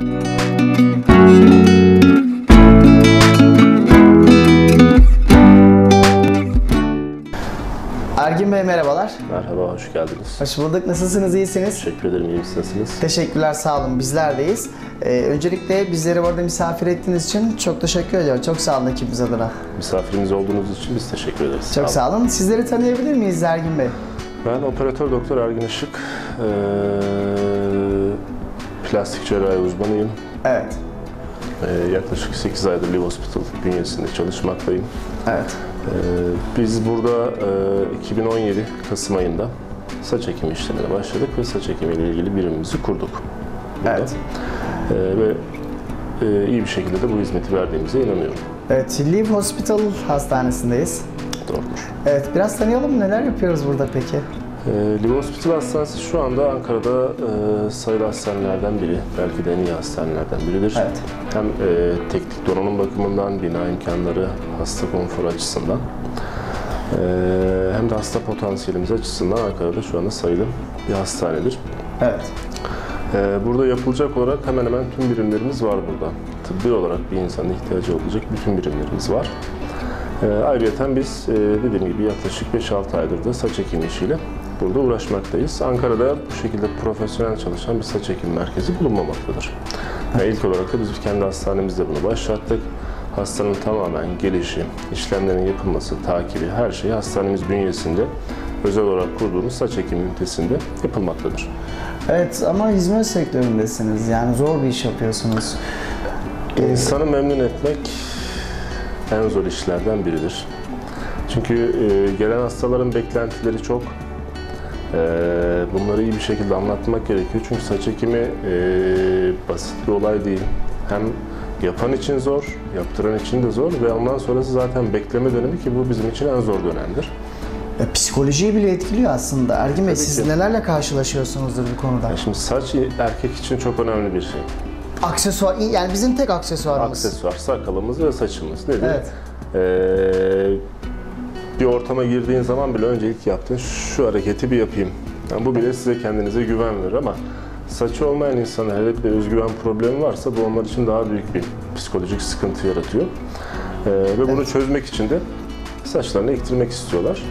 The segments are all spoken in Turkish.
Ergin Bey merhabalar. Merhaba, hoş geldiniz. Hoş bulduk. Nasılsınız? İyisiniz? Teşekkür ederim, iyi misiniz? Teşekkürler, sağ olun. Bizler deyiz. Ee, öncelikle bizleri burada misafir ettiğiniz için çok teşekkür ediyorum. Çok sağ olun ekibimiz adına. Misafirimiz olduğunuz için biz teşekkür ederiz. Çok olun. sağ olun. Sizleri tanıyabilir miyiz Ergin Bey? Ben operatör doktor Ergin Işık. Ee, plastik cerrahi uzmanıyım. Evet. Ee, yaklaşık 8 aydır Live Hospital bünyesinde çalışmaktayım. Evet. Ee, biz burada e, 2017 Kasım ayında saç ekimi işlemine başladık ve saç ekimiyle ilgili birimimizi kurduk. burada. Evet. Ee, ve e, iyi bir şekilde de bu hizmeti verdiğimize inanıyorum. Evet, Live Hospital Hastanesi'ndeyiz. Doğrudur. Evet, biraz tanıyalım? Neler yapıyoruz burada peki? Ee, Live Hospital Hastanesi şu anda Ankara'da e, sayılı hastanelerden biri, belki de en iyi hastanelerden biridir. Evet. Hem e, teknik donanım bakımından, bina imkanları, hasta konforu açısından e, hem de hasta potansiyelimiz açısından Ankara'da şu anda sayılı bir hastanedir. Evet. E, burada yapılacak olarak hemen hemen tüm birimlerimiz var burada. Tıbbi olarak bir insanın ihtiyacı olacak bütün birimlerimiz var. E, ayrıca biz e, dediğim gibi yaklaşık 5-6 aydır da saç ekimi işiyle burada uğraşmaktayız. Ankara'da bu şekilde profesyonel çalışan bir saç ekimi merkezi bulunmamaktadır. Yani ilk olarak da biz kendi hastanemizde bunu başlattık. Hastanın tamamen gelişi, işlemlerin yapılması, takibi, her şey hastanemiz bünyesinde özel olarak kurduğumuz saç ekimi ünitesinde yapılmaktadır. Evet ama hizmet sektöründesiniz. Yani zor bir iş yapıyorsunuz. İnsanı memnun etmek en zor işlerden biridir. Çünkü e, gelen hastaların beklentileri çok. E, bunları iyi bir şekilde anlatmak gerekiyor. Çünkü saç ekimi e, basit bir olay değil. Hem yapan için zor, yaptıran için de zor ve ondan sonrası zaten bekleme dönemi ki bu bizim için en zor dönemdir. E, psikolojiyi bile etkiliyor aslında. Ergin Bey siz ki. nelerle karşılaşıyorsunuzdur bu konuda? Yani şimdi saç erkek için çok önemli bir şey. Aksesuar, yani bizim tek aksesuarımız. Aksesuar, sakalımız ve saçımız nedir? Evet. Ee, bir ortama girdiğin zaman bile önce ilk yaptığın şu hareketi bir yapayım. Yani bu bile size kendinize güven verir ama saçı olmayan insana hele bir de özgüven problemi varsa bu onlar için daha büyük bir psikolojik sıkıntı yaratıyor. Ee, ve bunu çözmek için de saçlarını ektirmek istiyorlar.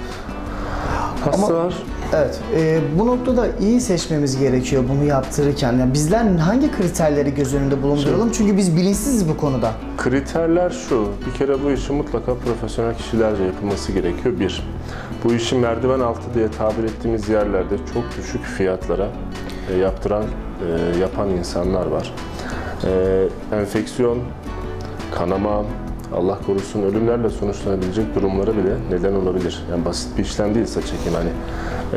Hastalar Evet, e, bu noktada iyi seçmemiz gerekiyor bunu yaptırırken. Yani bizler hangi kriterleri göz önünde bulunduralım? Çünkü biz bilinçsiziz bu konuda. Kriterler şu, bir kere bu işin mutlaka profesyonel kişilerce yapılması gerekiyor. Bir, bu işi merdiven altı diye tabir ettiğimiz yerlerde çok düşük fiyatlara e, yaptıran, e, yapan insanlar var. E, enfeksiyon, kanama, Allah korusun ölümlerle sonuçlanabilecek durumlara bile neden olabilir. Yani basit bir işlem değil saç ekimi hani.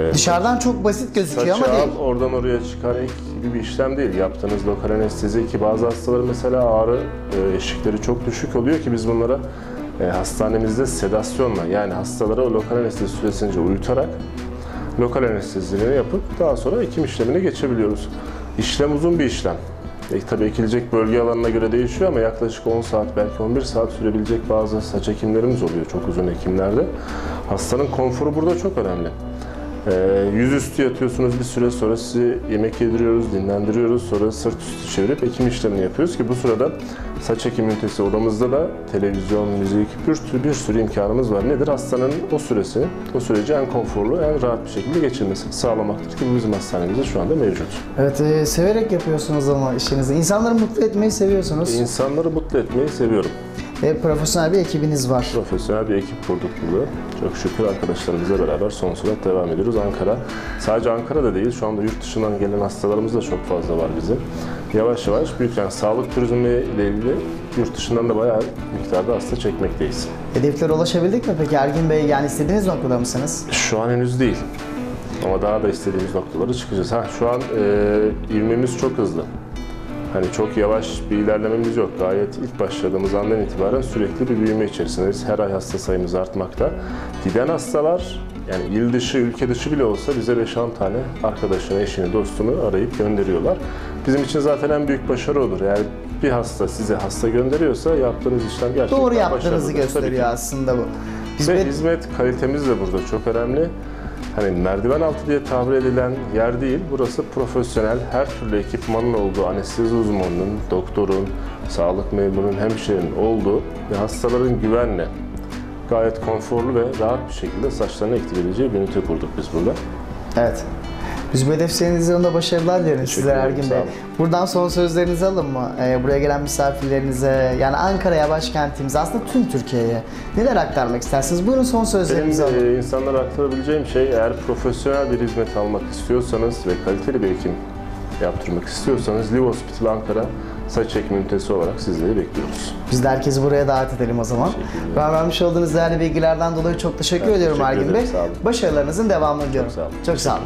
e, Dışarıdan çok basit gözüküyor Saçı ama değil. al, oradan oraya çıkar ek gibi bir işlem değil. Yaptığınız lokal anestezi ki bazı hastaların mesela ağrı e, eşikleri çok düşük oluyor ki biz bunlara e, hastanemizde sedasyonla yani hastalara o lokal anestezi süresince uyutarak lokal anestezilerini yapıp daha sonra ekim işlemine geçebiliyoruz. İşlem uzun bir işlem. E, tabii ekilecek bölge alanına göre değişiyor ama yaklaşık 10 saat belki 11 saat sürebilecek bazı saç ekimlerimiz oluyor çok uzun ekimlerde. Hastanın konforu burada çok önemli. Ee, yüzüstü yatıyorsunuz bir süre sonra sizi yemek yediriyoruz, dinlendiriyoruz. Sonra sırt üstü çevirip ekim işlemini yapıyoruz ki bu sırada saç ekim ünitesi odamızda da televizyon, müzik, bir sürü, bir sürü imkanımız var. Nedir? Hastanın o süresi, o süreci en konforlu, en rahat bir şekilde geçirmesini sağlamaktır ki bizim hastanemizde şu anda mevcut. Evet, e, severek yapıyorsunuz ama işinizi. İnsanları mutlu etmeyi seviyorsunuz. İnsanları mutlu etmeyi seviyorum. Ve profesyonel bir ekibiniz var. Profesyonel bir ekip kurduk burada. Çok şükür arkadaşlarımızla beraber son sürat devam ediyoruz. Ankara, sadece Ankara'da değil, şu anda yurt dışından gelen hastalarımız da çok fazla var bizim. Yavaş yavaş büyük yani sağlık turizmi ile ilgili yurt dışından da bayağı miktarda hasta çekmekteyiz. Hedeflere ulaşabildik mi peki Ergin Bey? Yani istediğiniz noktada mısınız? Şu an henüz değil. Ama daha da istediğimiz noktalara çıkacağız. Ha, şu an e, ivmemiz çok hızlı. Hani çok yavaş bir ilerlememiz yok. Gayet ilk başladığımız andan itibaren sürekli bir büyüme içerisindeyiz. Her ay hasta sayımız artmakta. Giden hastalar yani il dışı, ülke dışı bile olsa bize 5-10 tane arkadaşını, eşini, dostunu arayıp gönderiyorlar. Bizim için zaten en büyük başarı olur. Yani bir hasta size hasta gönderiyorsa yaptığınız işlem gerçekten Doğru yaptığınızı başarılıdır. Tabii ki. gösteriyor aslında bu. Ve Hizmet hizmet kalitemiz de burada çok önemli. Hani merdiven altı diye tabir edilen yer değil. Burası profesyonel, her türlü ekipmanın olduğu, anestezi uzmanının, doktorun, sağlık memurunun, hemşirenin olduğu ve hastaların güvenle gayet konforlu ve rahat bir şekilde saçlarını ektirebileceği bir ünite kurduk biz burada. Evet. Biz bu hedeflerinizin yanında başarılar sizlere ederim, Ergin Bey. Buradan son sözlerinizi alın mı? Ee, buraya gelen misafirlerinize, yani Ankara'ya, başkentimize, aslında tüm Türkiye'ye neler aktarmak istersiniz? Buyurun son sözlerinizi alın. e, insanlara aktarabileceğim şey eğer profesyonel bir hizmet almak istiyorsanız ve kaliteli bir hekim yaptırmak istiyorsanız Live Hospital Ankara saç ekim ünitesi olarak sizleri bekliyoruz. Biz de herkesi buraya davet edelim o zaman. Ben vermiş olduğunuz değerli bilgilerden dolayı çok teşekkür Ben ediyorum teşekkür Ergin ederim, Bey. Başarılarınızın devamını diliyorum. Sağ olun. Çok sağ olun.